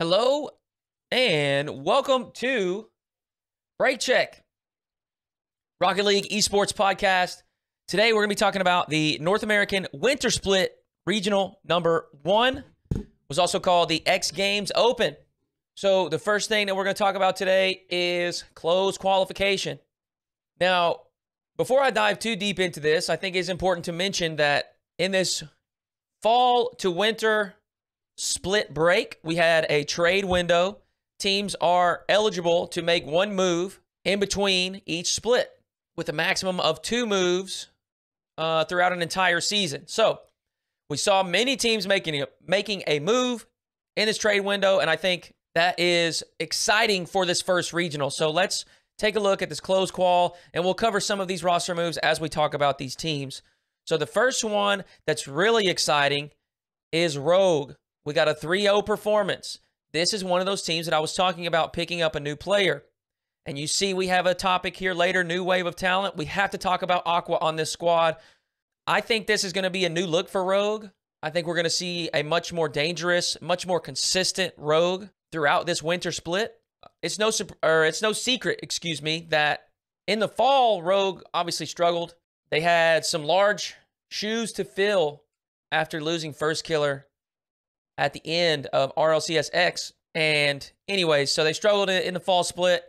Hello and welcome to Brake Check, Rocket League Esports Podcast. Today we're going to be talking about the North American Winter Split Regional Number One, was also called the X Games Open. So the first thing that we're going to talk about today is closed qualification. Now, before I dive too deep into this, I think it's important to mention that in this fall to winter split break. We had a trade window. Teams are eligible to make one move in between each split with a maximum of two moves uh, throughout an entire season. So we saw many teams making a, making a move in this trade window, and I think that is exciting for this first regional. So let's take a look at this close qual, and we'll cover some of these roster moves as we talk about these teams. So the first one that's really exciting is Rogue. We got a 3 0 performance. This is one of those teams that I was talking about picking up a new player. And you see, we have a topic here later new wave of talent. We have to talk about Aqua on this squad. I think this is going to be a new look for Rogue. I think we're going to see a much more dangerous, much more consistent Rogue throughout this winter split. It's no or it's no secret, excuse me, that in the fall Rogue obviously struggled. They had some large shoes to fill after losing Firstkiller at the end of RLCSX. And anyways, so they struggled in the fall split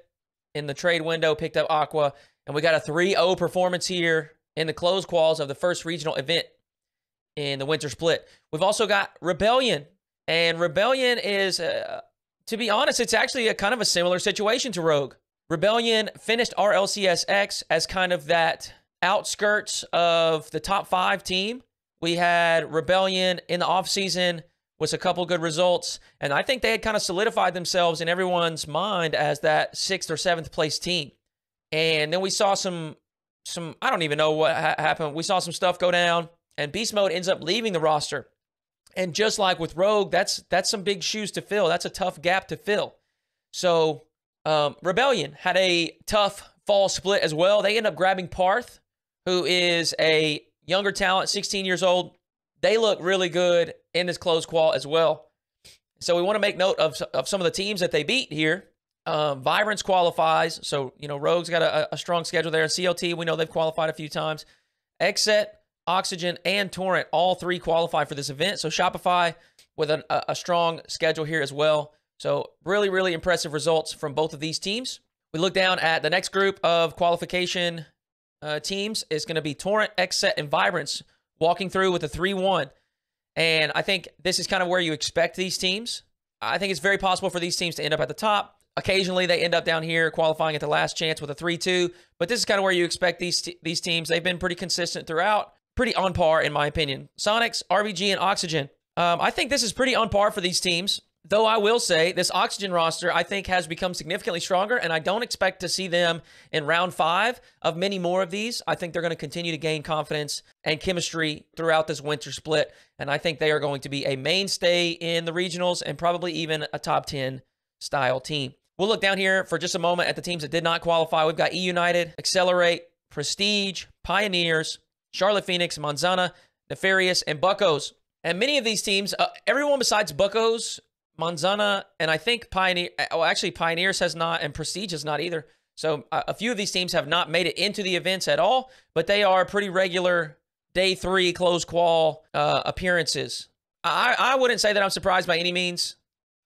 in the trade window, picked up Aqua, and we got a 3-0 performance here in the close quals of the first regional event in the winter split. We've also got Rebellion, and Rebellion is, uh, to be honest, it's actually a kind of a similar situation to Rogue. Rebellion finished RLCSX as kind of that outskirts of the top five team. We had Rebellion in the offseason was a couple good results. And I think they had kind of solidified themselves in everyone's mind as that sixth or seventh place team. And then we saw some, some I don't even know what ha- happened. We saw some stuff go down, and Beast Mode ends up leaving the roster. And just like with Rogue, that's that's some big shoes to fill. That's a tough gap to fill. So um, Rebellion had a tough fall split as well. They end up grabbing Parth, who is a younger talent, 16 years old. They look really good in this close qual as well. So we want to make note of, of some of the teams that they beat here. Um, Vibrance qualifies. So, you know, Rogue's got a, a strong schedule there. And CLT, we know they've qualified a few times. Xset, Oxygen, and Torrent, all three qualify for this event. So Shopify with an, a, a strong schedule here as well. So really, really impressive results from both of these teams. We look down at the next group of qualification uh, teams. It's going to be Torrent, Xset, and Vibrance walking through with a 3 1. And I think this is kind of where you expect these teams. I think it's very possible for these teams to end up at the top. Occasionally, they end up down here qualifying at the last chance with a 3 2. But this is kind of where you expect these, t- these teams. They've been pretty consistent throughout, pretty on par, in my opinion. Sonics, RBG, and Oxygen. Um, I think this is pretty on par for these teams. Though I will say this oxygen roster, I think, has become significantly stronger, and I don't expect to see them in round five of many more of these. I think they're going to continue to gain confidence and chemistry throughout this winter split, and I think they are going to be a mainstay in the regionals and probably even a top 10 style team. We'll look down here for just a moment at the teams that did not qualify. We've got E United, Accelerate, Prestige, Pioneers, Charlotte Phoenix, Manzana, Nefarious, and Buckos. And many of these teams, uh, everyone besides Buckos Manzana and I think Pioneer. Oh, actually, Pioneers has not, and Prestige has not either. So uh, a few of these teams have not made it into the events at all, but they are pretty regular day three close qual uh, appearances. I, I wouldn't say that I'm surprised by any means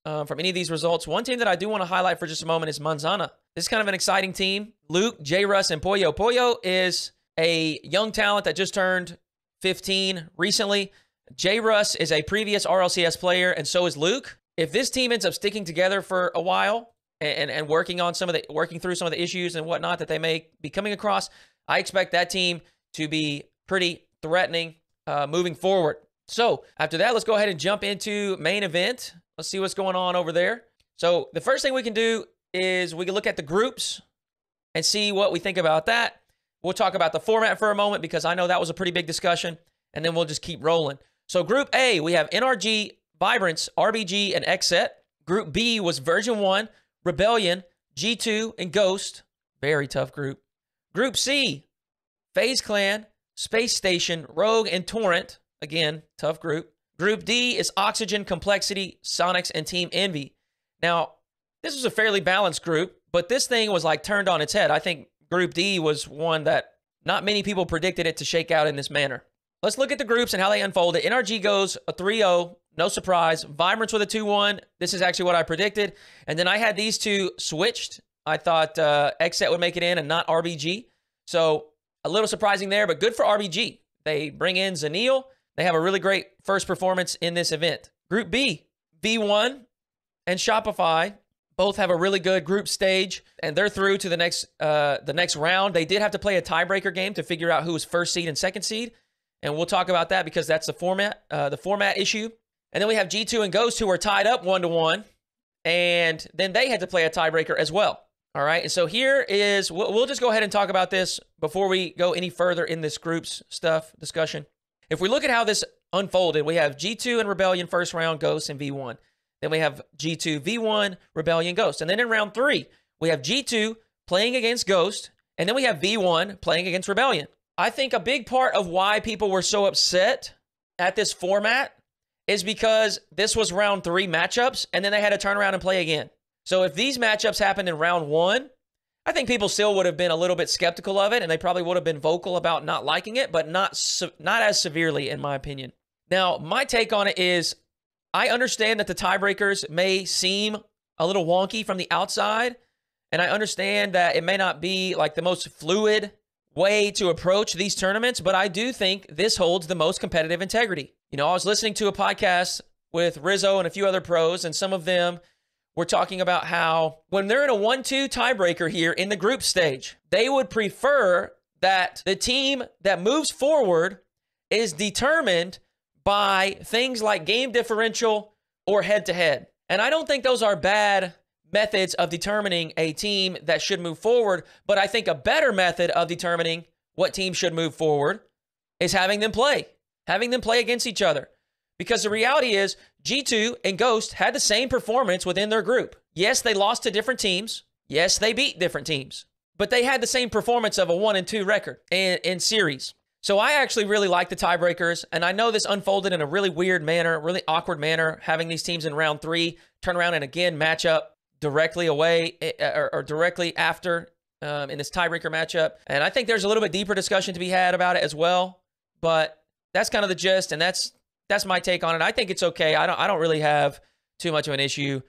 uh, from any of these results. One team that I do want to highlight for just a moment is Manzana. This is kind of an exciting team. Luke, J. Russ, and Pollo. Pollo is a young talent that just turned 15 recently. J. Russ is a previous RLCS player, and so is Luke if this team ends up sticking together for a while and, and working on some of the working through some of the issues and whatnot that they may be coming across, I expect that team to be pretty threatening uh, moving forward. So after that, let's go ahead and jump into main event. Let's see what's going on over there. So the first thing we can do is we can look at the groups and see what we think about that. We'll talk about the format for a moment because I know that was a pretty big discussion, and then we'll just keep rolling. So Group A, we have NRG Vibrance, RBG, and Xset. Group B was Version 1, Rebellion, G2, and Ghost. Very tough group. Group C, FaZe Clan, Space Station, Rogue, and Torrent. Again, tough group. Group D is Oxygen, Complexity, Sonics, and Team Envy. Now, this was a fairly balanced group, but this thing was like turned on its head. I think Group D was one that not many people predicted it to shake out in this manner. Let's look at the groups and how they unfolded. NRG goes a 3 0, no surprise. Vibrance with a 2 1. This is actually what I predicted. And then I had these two switched. I thought uh, XSET would make it in and not RBG. So a little surprising there, but good for RBG. They bring in Zanil. They have a really great first performance in this event. Group B, V1 and Shopify both have a really good group stage, and they're through to the next uh, the next round. They did have to play a tiebreaker game to figure out who was first seed and second seed, and we'll talk about that because that's the format uh, the format issue. And then we have G2 and Ghost who are tied up one to one, and then they had to play a tiebreaker as well. All right, and so here is we'll, we'll just go ahead and talk about this before we go any further in this group's stuff discussion. If we look at how this unfolded, we have G2 and Rebellion first round, Ghost and V1. Then we have G2 V1, Rebellion Ghost. And then in round three, we have G2 playing against Ghost. And then we have V1 playing against Rebellion. I think a big part of why people were so upset at this format is because this was round three matchups, and then they had to turn around and play again. So if these matchups happened in round one, I think people still would have been a little bit skeptical of it, and they probably would have been vocal about not liking it, but not not as severely, in my opinion. Now, my take on it is I understand that the tiebreakers may seem a little wonky from the outside, and I understand that it may not be like the most fluid way to approach these tournaments, but I do think this holds the most competitive integrity. You know, I was listening to a podcast with Rizzo and a few other pros, and some of them were talking about how when they're in a 1 2 tiebreaker here in the group stage, they would prefer that the team that moves forward is determined by things like game differential or head to head. And I don't think those are bad methods of determining a team that should move forward, but I think a better method of determining what team should move forward is having them play, having them play against each other. Because the reality is, G2 and Ghost had the same performance within their group. Yes, they lost to different teams. Yes, they beat different teams. But they had the same performance of a 1 and 2 record in, in series. So I actually really like the tiebreakers, and I know this unfolded in a really weird manner, really awkward manner, having these teams in round three turn around and again match up directly away eh, eh, or, or directly after um, in this tiebreaker matchup. And I think there's a little bit deeper discussion to be had about it as well. But that's kind of the gist, and that's that's my take on it. I think it's okay. I don't I don't really have too much of an issue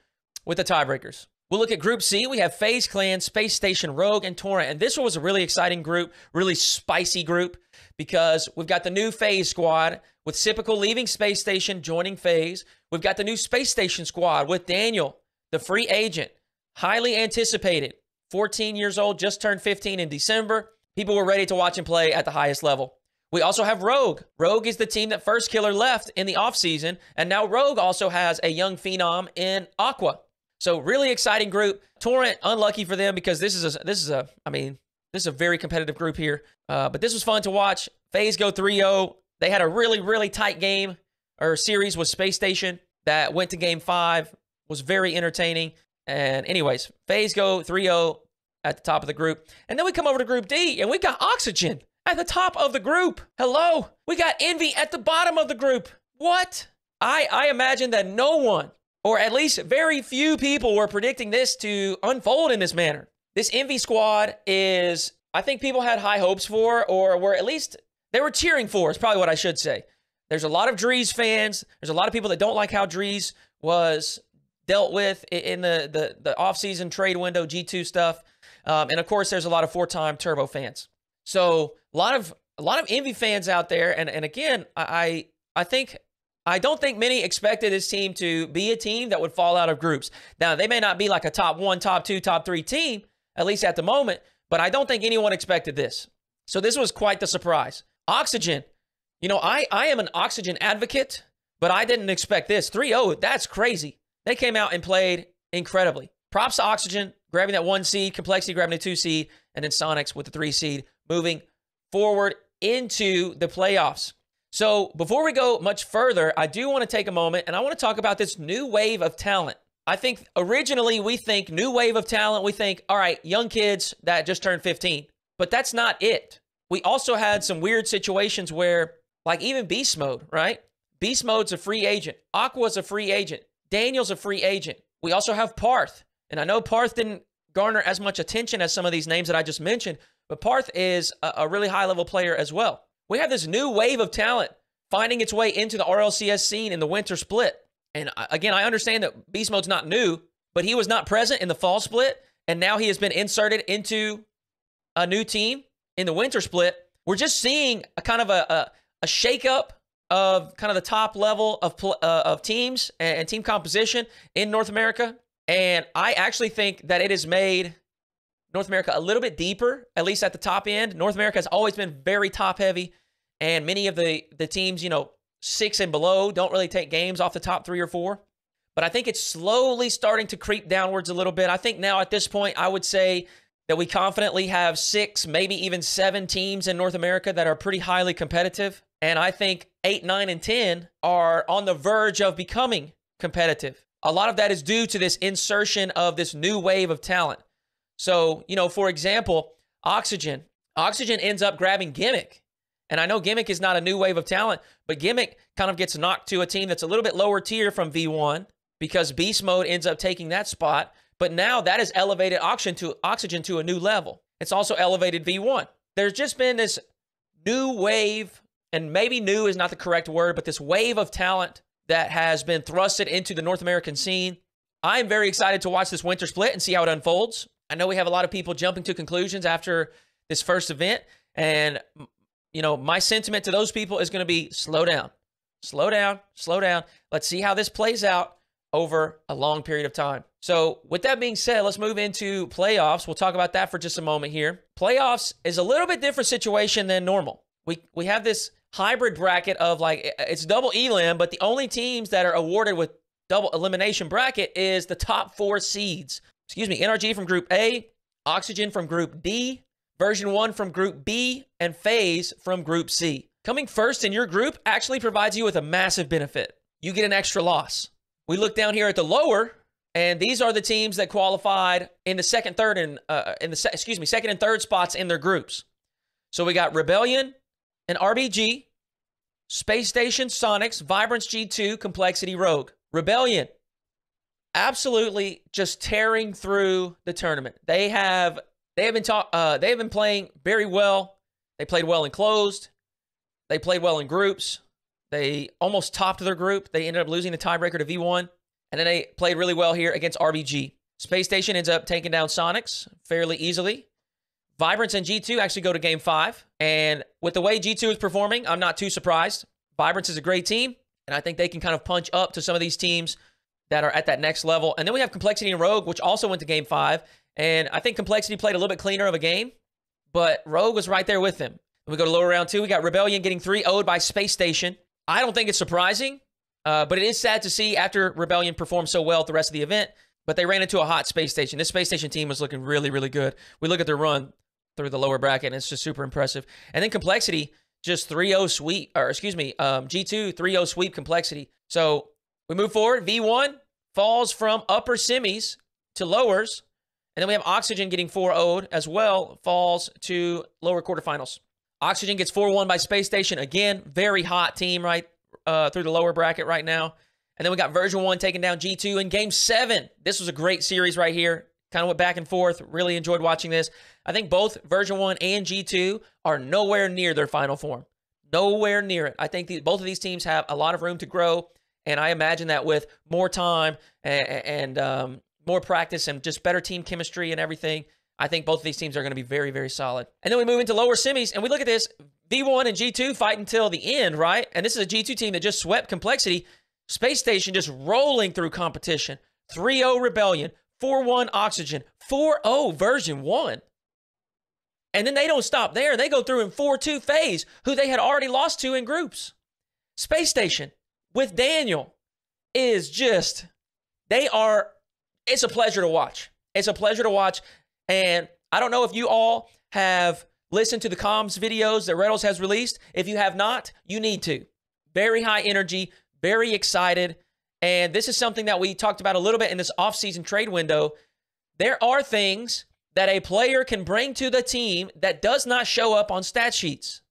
with the tiebreakers. We'll look at Group C. We have FaZe Clan, Space Station, Rogue, and Torrent. And this one was a really exciting group, really spicy group because we've got the new FaZe squad with Sypical leaving Space Station, joining FaZe. We've got the new Space Station squad with Daniel, the free agent, highly anticipated. 14 years old, just turned 15 in December. People were ready to watch him play at the highest level. We also have Rogue. Rogue is the team that Firstkiller left in the offseason, and now Rogue also has a young phenom in Aqua. So really exciting group. Torrent, unlucky for them because this is a this is a I mean this is a very competitive group here. Uh, but this was fun to watch. FaZe go 3 0. They had a really, really tight game or series with Space Station that went to game five, was very entertaining. And, anyways, FaZe go 3 0 at the top of the group. And then we come over to Group D and we got Oxygen at the top of the group. Hello. We got Envy at the bottom of the group. What? I, I imagine that no one, or at least very few people, were predicting this to unfold in this manner. This Envy squad is, I think people had high hopes for, or were at least, they were cheering for, is probably what I should say. There's a lot of Dreaz fans. There's a lot of people that don't like how Dreaz was dealt with in the, the, the offseason trade window, G2 stuff. Um, and of course, there's a lot of four time Turbo fans. So a lot of a lot of envy fans out there. And, and again, I I think I don't think many expected this team to be a team that would fall out of groups. Now, they may not be like a top one, top two, top three team, at least at the moment. But I don't think anyone expected this. So this was quite the surprise. Oxygen. You know, I, I am an oxygen advocate, but I didn't expect this. 3 0, that's crazy. They came out and played incredibly. Props to Oxygen, grabbing that one seed, Complexity grabbing the two seed, and then Sonics with the three seed, moving forward into the playoffs. So before we go much further, I do want to take a moment and I want to talk about this new wave of talent I think originally we think new wave of talent. We think, all right, young kids that just turned 15. But that's not it. We also had some weird situations where, like even Beast Mode, right? Beast Mode's a free agent. Aqua's a free agent. Daniel's a free agent. We also have Parth. And I know Parth didn't garner as much attention as some of these names that I just mentioned, but Parth is a, a really high level player as well. We have this new wave of talent finding its way into the RLCS scene in the winter split. And again, I understand that Beast Mode's not new, but he was not present in the fall split, and now he has been inserted into a new team in the winter split. We're just seeing a kind of a, a, a shakeup of kind of the top level of uh, of teams and, and team composition in North America. And I actually think that it has made North America a little bit deeper, at least at the top end. North America has always been very top heavy, and many of the the teams, you know, six and below, don't really take games off the top three or four. But I think it's slowly starting to creep downwards a little bit. I think now at this point, I would say that we confidently have six, maybe even seven teams in North America that are pretty highly competitive. And I think eight, nine, and 10 are on the verge of becoming competitive. A lot of that is due to this insertion of this new wave of talent. So, you know, for example, Oxygen. Oxygen ends up grabbing Gimmick. And I know Gimmick is not a new wave of talent, but Gimmick kind of gets knocked to a team that's a little bit lower tier from V1 because Beast Mode ends up taking that spot. But now that has elevated Oxygen to, Oxygen to a new level. It's also elevated V1. There's just been this new wave, and maybe new is not the correct word, but this wave of talent that has been thrusted into the North American scene. I am very excited to watch this winter split and see how it unfolds. I know we have a lot of people jumping to conclusions after this first event, and you know, my sentiment to those people is going to be slow down, slow down, slow down. Let's see how this plays out over a long period of time. So, with that being said, let's move into playoffs. We'll talk about that for just a moment here. Playoffs is a little bit different situation than normal. We we have this hybrid bracket of like it's double elim, but the only teams that are awarded with double elimination bracket is the top 4 seeds. Excuse me, NRG from group A, Oxygen from group D, version 1 from group B, and FaZe from group C. Coming first in your group actually provides you with a massive benefit. You get an extra loss. We look down here at the lower, and these are the teams that qualified in the second, third, and uh, in the se- excuse me, second and third spots in their groups. So we got Rebellion and RBG, Space Station, Sonics, Vibrance G2, Complexity, Rogue. Rebellion, absolutely just tearing through the tournament. They have they have been talk, uh, they have been playing very well. They played well in closed. They played well in groups. They almost topped their group. They ended up losing the tiebreaker to V1. And then they played really well here against RBG. Space Station ends up taking down Sonics fairly easily. Vibrance and G2 actually go to game five. And with the way G2 is performing, I'm not too surprised. Vibrance is a great team. And I think they can kind of punch up to some of these teams that are at that next level. And then we have Complexity and Rogue, which also went to game five. And I think Complexity played a little bit cleaner of a game, but Rogue was right there with them. we go to lower round two. We got Rebellion getting 3 0'd by Space Station. I don't think it's surprising, uh, but it is sad to see after Rebellion performed so well at the rest of the event, but they ran into a hot Space Station. This Space Station team was looking really, really good. We look at their run through the lower bracket, and it's just super impressive. And then Complexity, just 3 0 sweep, or excuse me, um, G2 3 0 sweep Complexity. So we move forward. V1 falls from upper semis to lowers. And then we have Oxygen getting 4 0'd as well, falls to lower quarterfinals. Oxygen gets 4 1 by Space Station. Again, very hot team right uh, through the lower bracket right now. And then we got version 1 taking down G2 in game 7. This was a great series right here. Kind of went back and forth. Really enjoyed watching this. I think both version 1 and G2 are nowhere near their final form. Nowhere near it. I think the, both of these teams have a lot of room to grow. And I imagine that with more time and, and um, more practice and just better team chemistry and everything, I think both of these teams are going to be very, very solid. And then we move into lower semis, and we look at this V1 and G2 fight until the end, right? And this is a G2 team that just swept complexity. Space Station just rolling through competition. 3 0 Rebellion, 4 1 Oxygen, 4 0 version 1. And then they don't stop there. They go through in 4 2 FaZe, who they had already lost to in groups. Space Station with Daniel is just, they are, it's a pleasure to watch. It's a pleasure to watch. And I don't know if you all have listened to the comms videos that Retals has released. If you have not, you need to. Very high energy, very excited. And this is something that we talked about a little bit in this offseason trade window. There are things that a player can bring to the team that does not show up on stat sheets.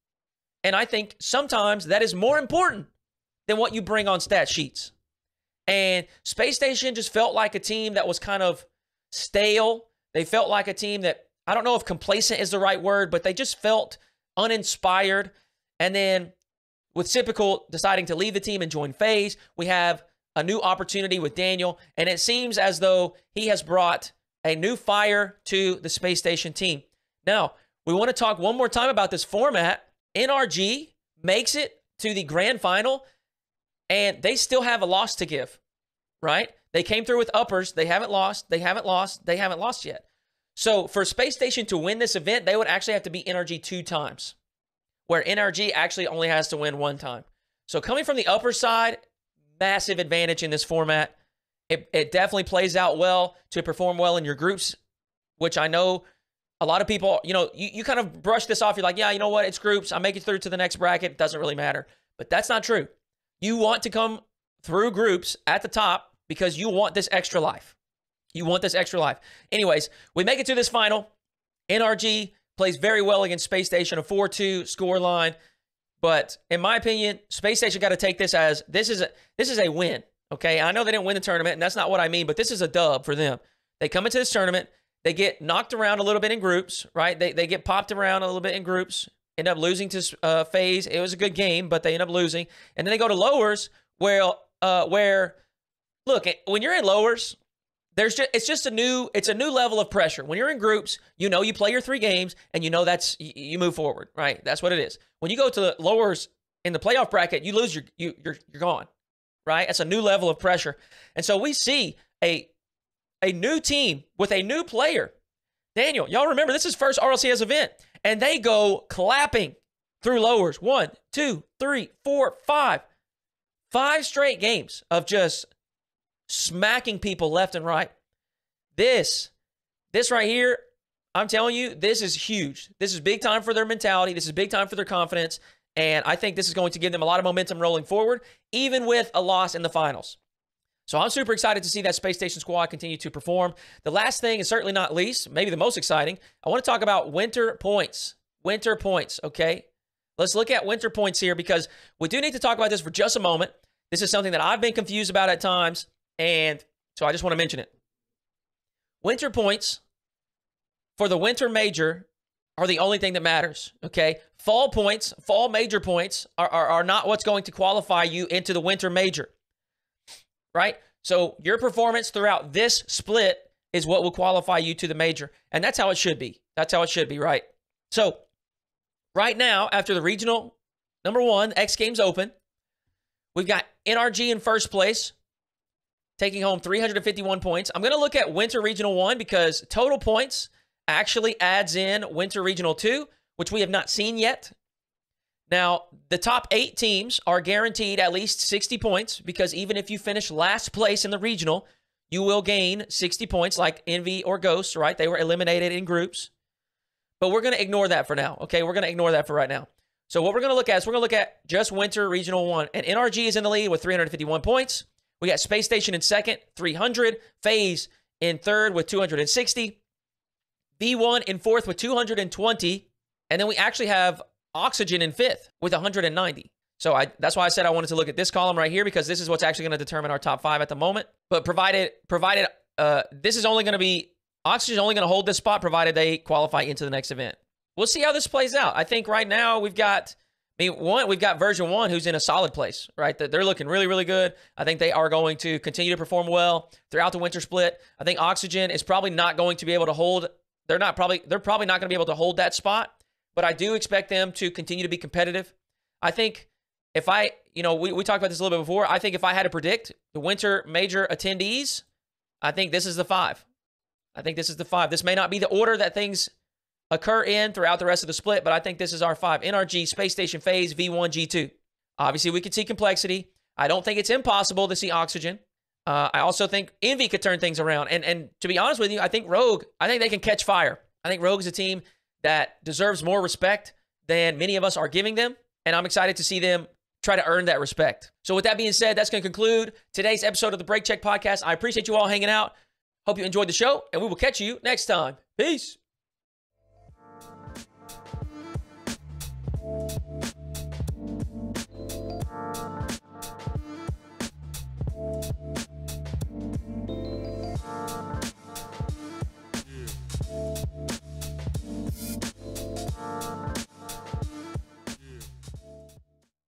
And I think sometimes that is more important than what you bring on stat sheets. And Space Station just felt like a team that was kind of stale. They felt like a team that, I don't know if complacent is the right word, but they just felt uninspired. And then with Sypical deciding to leave the team and join FaZe, we have a new opportunity with Daniel. And it seems as though he has brought a new fire to the Space Station team. Now, we want to talk one more time about this format. NRG makes it to the grand final, and they still have a loss to give, right? They came through with uppers. They haven't lost. They haven't lost. They haven't lost yet. So for Space Station to win this event, they would actually have to beat NRG two times, where NRG actually only has to win one time. So coming from the upper side, massive advantage in this format. It, it definitely plays out well to perform well in your groups, which I know a lot of people, you know, you, you kind of brush this off. You're like, yeah, you know what? It's groups. I make it through to the next bracket. It doesn't really matter. But that's not true. You want to come through groups at the top because you want this extra life. You want this extra life. Anyways, we make it to this final. NRG plays very well against Space Station, a 4 2 score line. But in my opinion, Space Station got to take this as this is a this is a win. Okay. I know they didn't win the tournament, and that's not what I mean, but this is a dub for them. They come into this tournament, they get knocked around a little bit in groups, right? They, they get popped around a little bit in groups, end up losing to uh, FaZe. It was a good game, but they end up losing. And then they go to lowers where, uh, where look, when you're in lowers, there's just it's just a new it's a new level of pressure. When you're in groups, you know you play your three games and you know that's you move forward, right? That's what it is. When you go to the lowers in the playoff bracket, you lose your you you're you're gone, right? It's a new level of pressure. And so we see a a new team with a new player. Daniel, y'all remember this is first RLCS event, and they go clapping through lowers. One, two, three, four, five. Five straight games of just smacking people left and right. This, this right here, I'm telling you, this is huge. This is big time for their mentality. This is big time for their confidence. And I think this is going to give them a lot of momentum rolling forward, even with a loss in the finals. So I'm super excited to see that Space Station squad continue to perform. The last thing, and certainly not least, maybe the most exciting, I want to talk about winter points. Winter points, okay? Let's look at winter points here because we do need to talk about this for just a moment. This is something that I've been confused about at times, and so I just want to mention it. Winter points for the winter major are the only thing that matters, okay? Fall points, fall major points are, are, are not what's going to qualify you into the winter major right? So your performance throughout this split is what will qualify you to the major. And that's how it should be. That's how it should be, right? So right now, after the regional number one, X Games Open, we've got NRG in first place, taking home 351 points. I'm going to look at Winter Regional 1 because total points actually adds in Winter Regional 2, which we have not seen yet. Now, the top eight teams are guaranteed at least 60 points because even if you finish last place in the regional, you will gain 60 points like Envy or Ghost, right? They were eliminated in groups. But we're going to ignore that for now, okay? We're going to ignore that for right now. So what we're going to look at is we're going to look at just Winter Regional 1. And NRG is in the lead with 351 points. We got Space Station in second, 300. FaZe in third with 260. V1 in fourth with 220. And then we actually have Oxygen in fifth with 190. So I, that's why I said I wanted to look at this column right here because this is what's actually going to determine our top five at the moment. But provided provided uh, this is only going to be Oxygen is only going to hold this spot provided they qualify into the next event. We'll see how this plays out. I think right now we've got. I mean, one, we've got version one who's in a solid place, right? They're looking really, really good. I think they are going to continue to perform well throughout the winter split. I think Oxygen is probably not going to be able to hold. They're not probably. They're probably not going to be able to hold that spot but I do expect them to continue to be competitive. I think if I, you know, we, we talked about this a little bit before. I think if I had to predict the winter major attendees, I think this is the five. I think this is the five. This may not be the order that things occur in throughout the rest of the split, but I think this is our five. NRG, Space Station FaZe, V1, G2. Obviously, we could see complexity. I don't think it's impossible to see oxygen. Uh, I also think Envy could turn things around. And and to be honest with you, I think Rogue, I think they can catch fire. I think Rogue is a team that deserves more respect than many of us are giving them. And I'm excited to see them try to earn that respect. So, with that being said, that's going to conclude today's episode of the Brake Check Podcast. I appreciate you all hanging out. Hope you enjoyed the show, and we will catch you next time. Peace.